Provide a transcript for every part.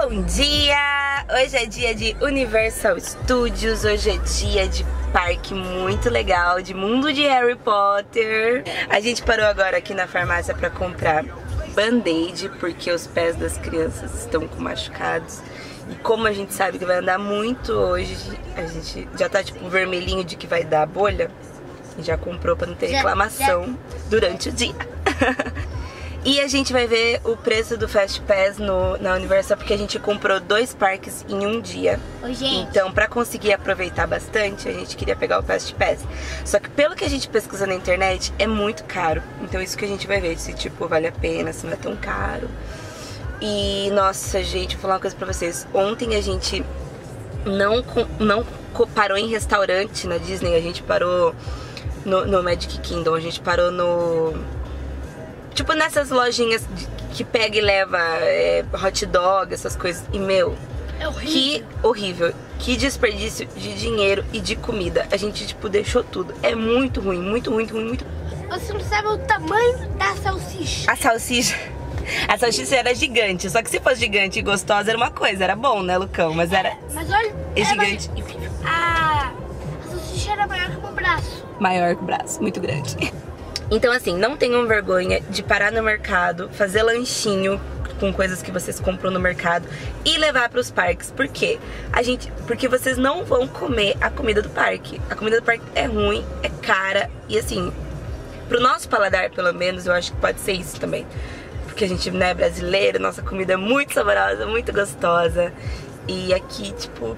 Bom dia! Hoje é dia de Universal Studios, hoje é dia de parque muito legal, de mundo de Harry Potter. A gente parou agora aqui na farmácia pra comprar band-aid, porque os pés das crianças estão com machucados. E como a gente sabe que vai andar muito hoje, a gente já tá tipo vermelhinho de que vai dar bolha. Já comprou pra não ter reclamação durante o dia. E a gente vai ver o preço do Fast Pass no, na Universal, porque a gente comprou dois parques em um dia. Ô, gente. Então, pra conseguir aproveitar bastante, a gente queria pegar o Fast Pass. Só que pelo que a gente pesquisa na internet, é muito caro. Então, isso que a gente vai ver, se tipo, vale a pena, se não é tão caro. E, nossa, gente, vou falar uma coisa pra vocês. Ontem a gente não, não parou em restaurante na Disney, a gente parou no, no Magic Kingdom, a gente parou no Tipo nessas lojinhas que pega e leva é, hot dog, essas coisas. E meu, É horrível. que horrível. Que desperdício de dinheiro e de comida. A gente, tipo, deixou tudo. É muito ruim, muito, muito ruim, muito. Você não sabe o tamanho da salsicha. A salsicha. A salsicha era gigante. Só que se fosse gigante e gostosa era uma coisa. Era bom, né, Lucão? Mas era Mas olha... É gigante. maior- A, a salsicha era maior que o braço. maior que o braço, muito grande. Então, assim, não tenham vergonha de parar no mercado, fazer lanchinho com coisas que vocês compram no mercado e levar para os parques. Por quê? A gente, porque vocês não vão comer a comida do parque. A comida do parque é ruim, é cara e assim, pro nosso paladar, pelo menos, eu acho que pode ser isso também. Porque a gente, né, é brasileiro, nossa comida é muito saborosa, muito gostosa. E aqui, tipo,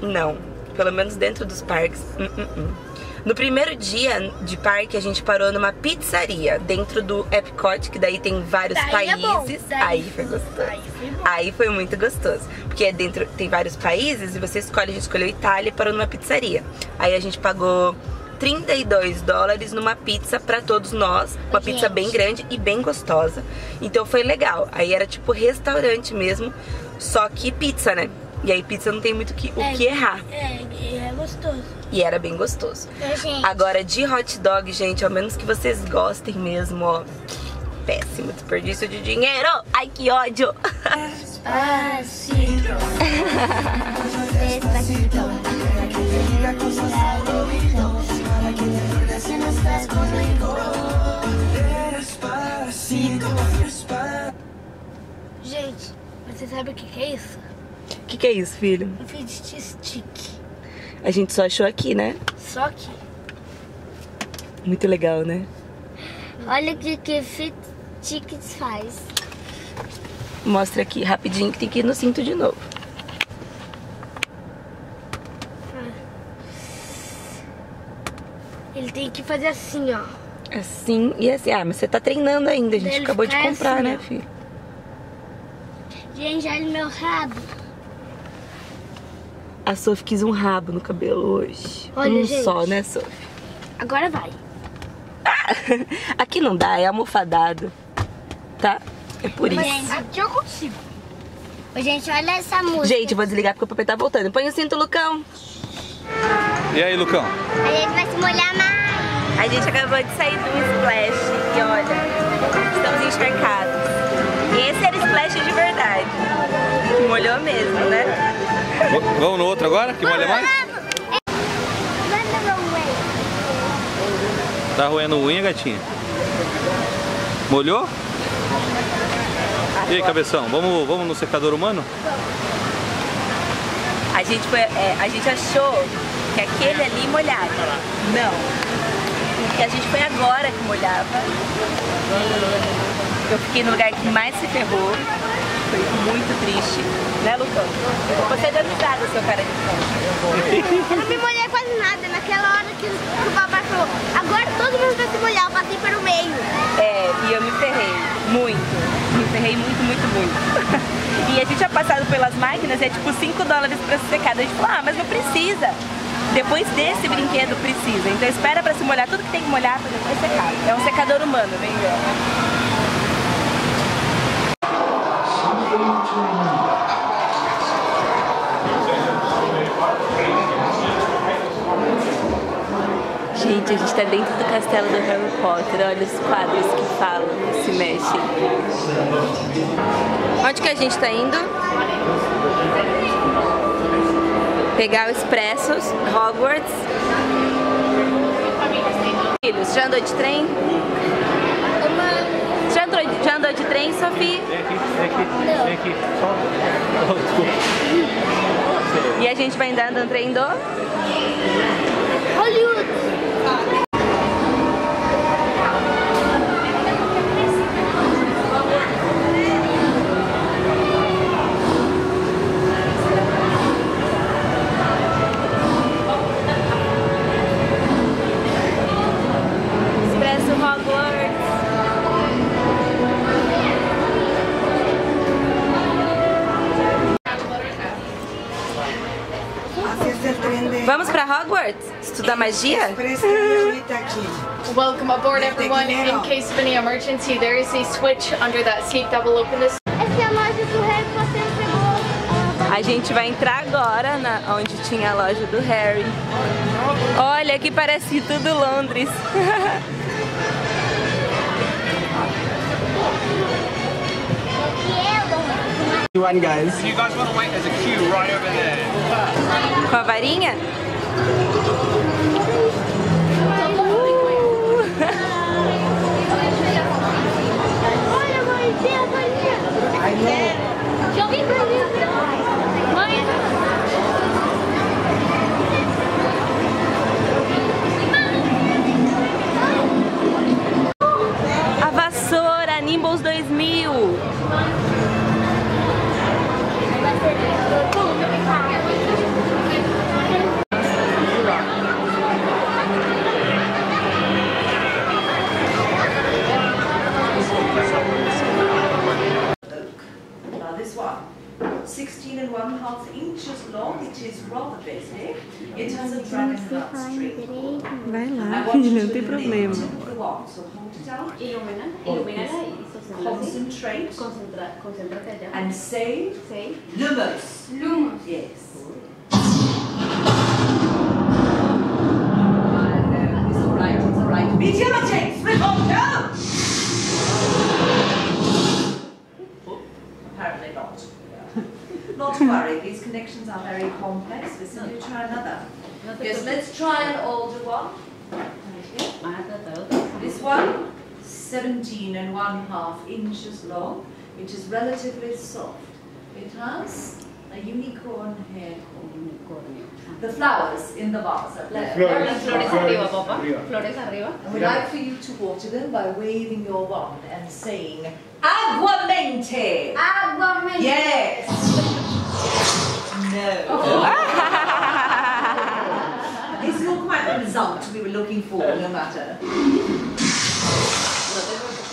não. Pelo menos dentro dos parques. hum, hum, hum. No primeiro dia de parque, a gente parou numa pizzaria dentro do Epcot, que daí tem vários Daí é bom, países. daí Aí foi gostoso. Aí foi. Aí foi muito gostoso. Porque é dentro tem vários países e você escolhe, a gente escolheu Itália e parou numa pizzaria. Aí a gente pagou 32 dólares numa pizza pra todos nós. Uma Gente. pizza bem grande e bem gostosa. Então foi legal. Aí era tipo restaurante mesmo, só que pizza, né? E aí pizza não tem muito que- o É. que errar. É, é gostoso. E era bem gostoso. Ô, gente. Agora, de hot dog, gente, ao menos que vocês gostem mesmo, ó. Péssimo desperdício de dinheiro. Ai, que ódio. Despacito. Gente, você sabe o que que é isso? O que, que é isso, filho? Um fidget stick. A gente só achou aqui, né? Só que, Muito legal, né? olha o que que fidget sticks faz. Mostra aqui rapidinho que tem que ir no cinto de novo. Ele tem que fazer assim, ó. Assim e assim. Ah, mas você tá treinando ainda. A gente Ele acabou de comprar, assim, né, filho? Gente, olha meu rabo. A Sophie quis um rabo no cabelo hoje. Olha, um gente. só, né, Sophie? Agora vai. Aqui não dá, é almofadado. Tá? É por isso. Gente, aqui eu consigo. Gente, olha essa música. Gente, vou desligar porque o papai tá voltando. Põe o cinto, Lucão. E aí, Lucão? A gente vai se molhar mais. A gente acabou de sair do splash e olha, estamos encharcados. E esse era splash de verdade. Molhou mesmo, né? Vamos no outro agora? Que molha mais? Tá roendo unha, gatinha? Molhou? E aí, cabeção? Vamos, vamos no secador humano? A gente, foi, é, a gente achou que aquele ali molhava. Não. Porque a gente foi agora que molhava. Eu fiquei no lugar que mais se ferrou. Foi muito triste. Né, Lucão? Você deu risada, seu cara de fome. Eu não me molhei quase nada. Naquela hora que, o papai falou, agora todo mundo vai se molhar, eu passei pelo meio. É, e eu me ferrei muito. Me ferrei muito, muito, muito. e a gente tinha passado pelas máquinas, é tipo 5 dólares pra se secar. Daí A gente falou, ah, mas não precisa. Depois desse brinquedo precisa. Então espera pra se molhar tudo que tem que molhar pra depois secar. É um secador humano, vem ver. Gente, a gente tá dentro do castelo do Harry Potter. Olha os quadros que falam, se mexem. Onde que a gente tá indo? Pegar o Expressos, Hogwarts. Filhos, já andou de trem? Andou de trem, Sofia? Vem aqui, vem aqui, vem aqui. Só. Oh, desculpa. E a gente vai andar no trem do... Hollywood. Estudar magia? Que. Welcome aboard, everyone. In case of any emergency, there is a switch under that seat that will open this. Essa é a loja do Harry Potter pegou. A gente vai entrar agora na, onde tinha a loja do Harry. Olha, aqui parece tudo Londres. One guys. You guys want to wait? There's a queue right over there. Com a varinha? Varinha. Já 16 and one half inches long, it is rather basic. It has a dragon nut string. Vai lá, want não tem problema. of the wand, so hold it out, Ilumina, ilumina y concentrate, Concentra, concéntrate allá. and say Sí. lumos. Lumos. Yes. It's all connections are very complex. We'll simply try another. Yes, let's try an older one. Vas a tratar otra. This one, 17 and one half inches long. It is relatively soft. It has a unicorn hair comb. Unicornio. The flowers in the vase are there. Las flores arriba, papá. Flores arriba. And we'd like for you to water them by waving your wand and saying, Aguamente! Água, mãe. Yes! No. This is not quite the result we were looking for, no matter.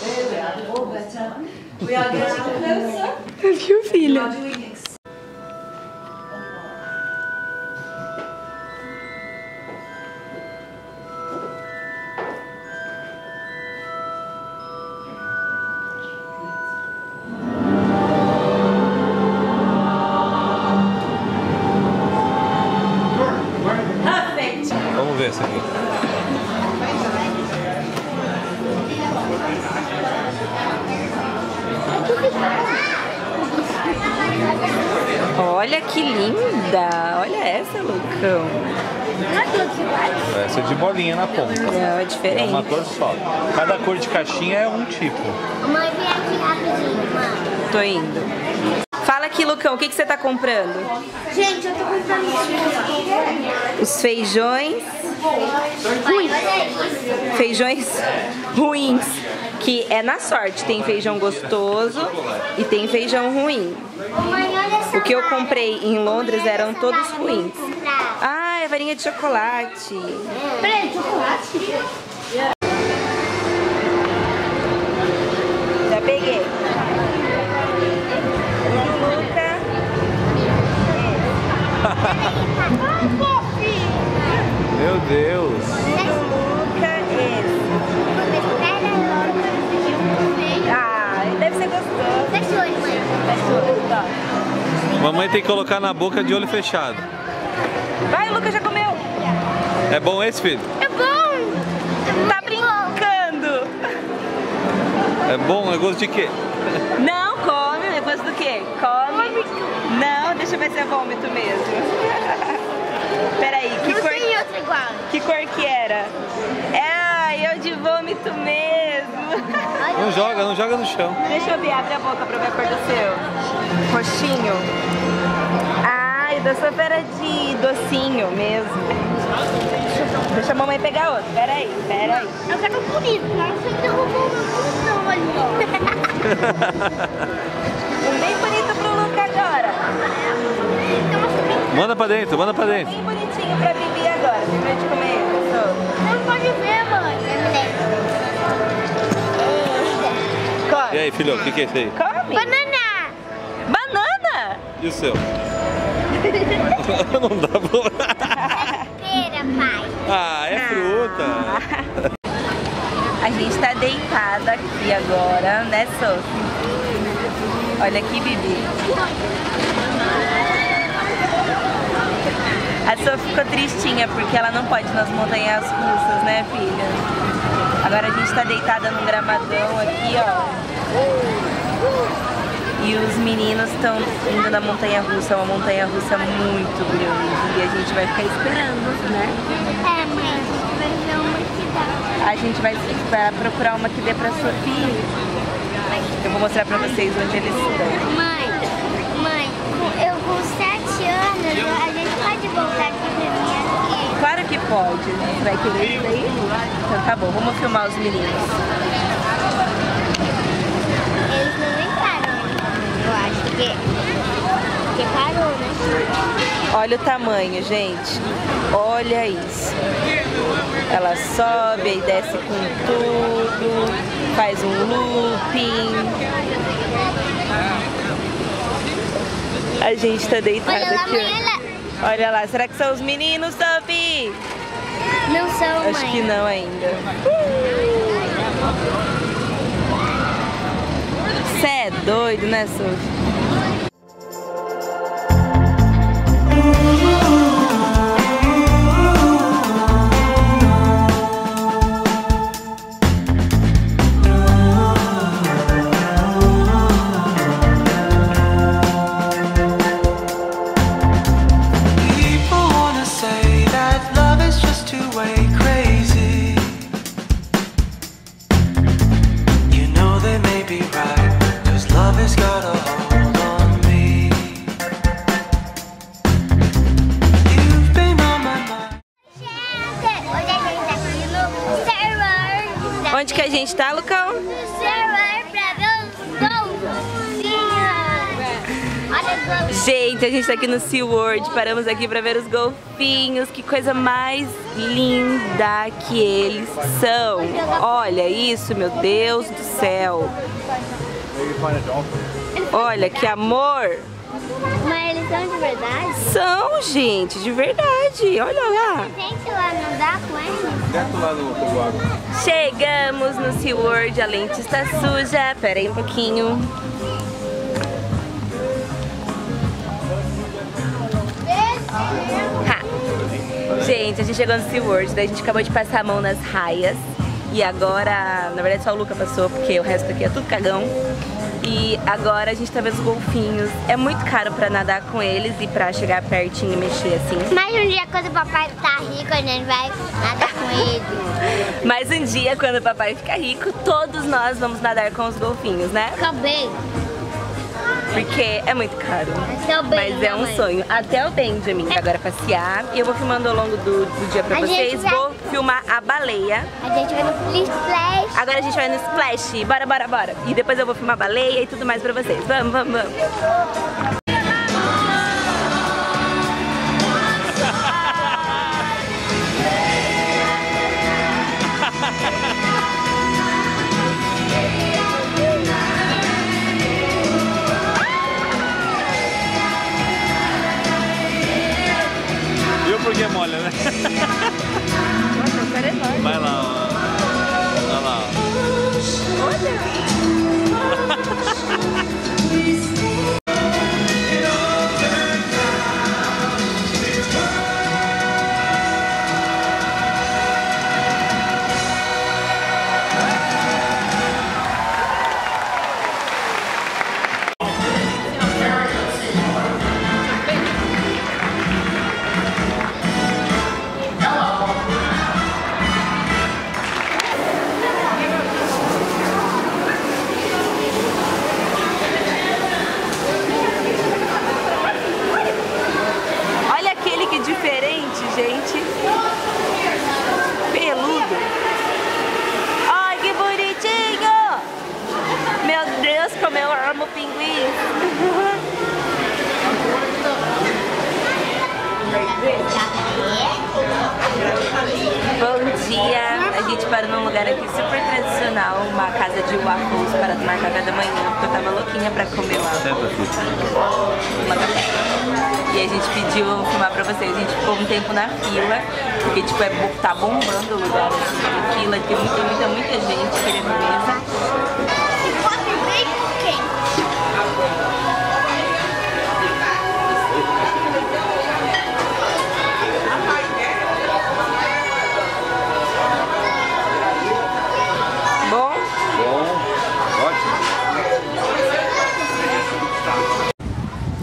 There we are, all better. We are getting closer. Viu, We filha? are Olha que linda. Olha essa, Lucão. Não é todos iguais. Essa é de bolinha na ponta. É É diferente. uma cor só. Cada cor de caixinha é um tipo. Mãe, vem aqui rapidinho, mãe. Tô indo. Fala aqui, Lucão, o que, que você tá comprando? Gente, eu tô comprando. Os feijões. Isso. Feijões ruins. Que é na sorte. Tem feijão gostoso e tem feijão ruim. Ô, mãe, olha que eu comprei em Londres eram todos ruins. Ah, é varinha de chocolate. Peraí, chocolate? Já peguei. Meu Deus. Mãe. Mamãe tem que colocar na boca de olho fechado. Vai, o Luca já comeu. É bom esse, filho? É bom. Tá brincando. É bom? É gosto de quê? Não, come. É gosto do quê? Come. Não, deixa eu ver se é vômito mesmo. Peraí, que Não cor, igual. que cor que era? É, eu de vômito mesmo. Não joga, não joga no chão. Deixa eu ver, abre a boca pra ver a cor do seu. Roxinho. Ai, da sua era de docinho mesmo. Deixa a mamãe pegar outro. Peraí, peraí. Eu quero bonito, mas você derrubou o meu pulsão ali, Um bem bonito pro Luca agora. Manda pra dentro, manda pra dentro. Bem bonitinho pra Bibi agora. Terminou de comer? Você não pode ver, E aí, filho, o que, que é isso aí? Come. Banana! Banana. E o seu? não dá pra... Pera, pai. Ah, é fruta. A gente tá deitada aqui agora, né, Sophie? Olha aqui, Bibi. A Sophie ficou tristinha porque ela não pode ir nas montanhas russas, né, filha? Agora a gente tá deitada num gramadão aqui, ó. E os meninos estão indo na montanha russa, é uma montanha russa muito grande. E a gente vai ficar esperando, né? É, mãe, vai ver uma que dá. A gente vai procurar uma que dê pra Sofia. Eu vou mostrar pra vocês onde eles estão. Mãe, mãe, eu com sete anos, eu- a gente pode voltar aqui pra aqui? Claro que pode. Você vai querer isso daí? Então tá bom, vamos filmar os meninos. Eles não entraram ainda, eu acho que. Porque parou, né? Olha o tamanho, gente. Olha isso. Ela sobe e desce com tudo, faz um looping. A gente tá deitada Olha lá, aqui. mãe, ela. Olha lá, será que são os meninos, Sophie? Não são, mãe. Acho que não ainda. Você é doido, né, Sophie? Gente, a gente tá aqui no SeaWorld, paramos aqui pra ver os golfinhos, que coisa mais linda que eles são. Olha isso, meu Deus do céu. Olha que amor. Mas eles são de verdade? São, gente, de verdade. Olha lá. Gente lá não dá com eles? Direto lá no água. Chegamos no SeaWorld, a lente está suja. Pera aí um pouquinho. Gente, a gente chegou no SeaWorld, daí a gente acabou de passar a mão nas raias. E agora, na verdade só o Luca passou, porque o resto aqui é tudo cagão. E agora a gente tá vendo os golfinhos. É muito caro pra nadar com eles e pra chegar pertinho e mexer assim. Mas um dia quando o papai tá rico, a gente vai nadar com ele. Mas um dia, quando o papai ficar rico, todos nós vamos nadar com os golfinhos, né? Acabei. Porque é muito caro. Até o Mas é um mamãe. sonho. Até o Benjamin vai agora passear. E eu vou filmando ao longo do, do dia pra A vocês. vai- Vou filmar a baleia. A gente vai no Splash. Agora a gente vai no Splash. Bora, bora, bora. E depois eu vou filmar a baleia e tudo mais pra vocês. Vamos, vamos, vamos. Porque é molha, né? lugar aqui super tradicional, uma casa de waffles para tomar café da manhã, porque eu tava louquinha pra comer lá. Uma café. E a gente pediu eu vou filmar pra vocês. A gente ficou um tempo na fila, porque tipo, é, tá bombando o lugar assim, fila, tem muita, muita, muita gente querendo mesa. E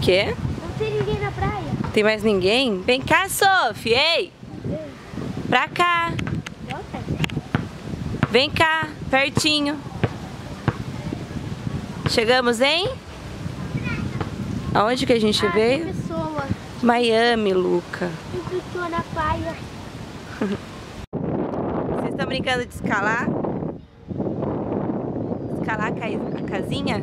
quê? Não tem ninguém na praia. Tem mais ninguém? Vem cá, Sophie, ei! Pra cá, vem cá, pertinho. Chegamos, hein? Aonde que a gente Ah, veio? Miami, Luca. Tem pessoa na praia. Vocês estão brincando de escalar? Escalar a, ca- a casinha?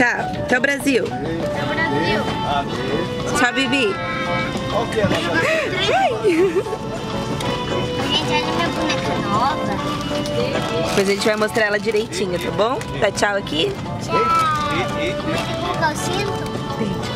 Tchau. Tchau. Até o Brasil. É o Brasil. Tchau, Bibi. Gente, olha minha boneca nova. Depois a gente vai mostrar ela direitinho, tá bom? Dá tchau aqui. Tchau. Vou colocar o cinto.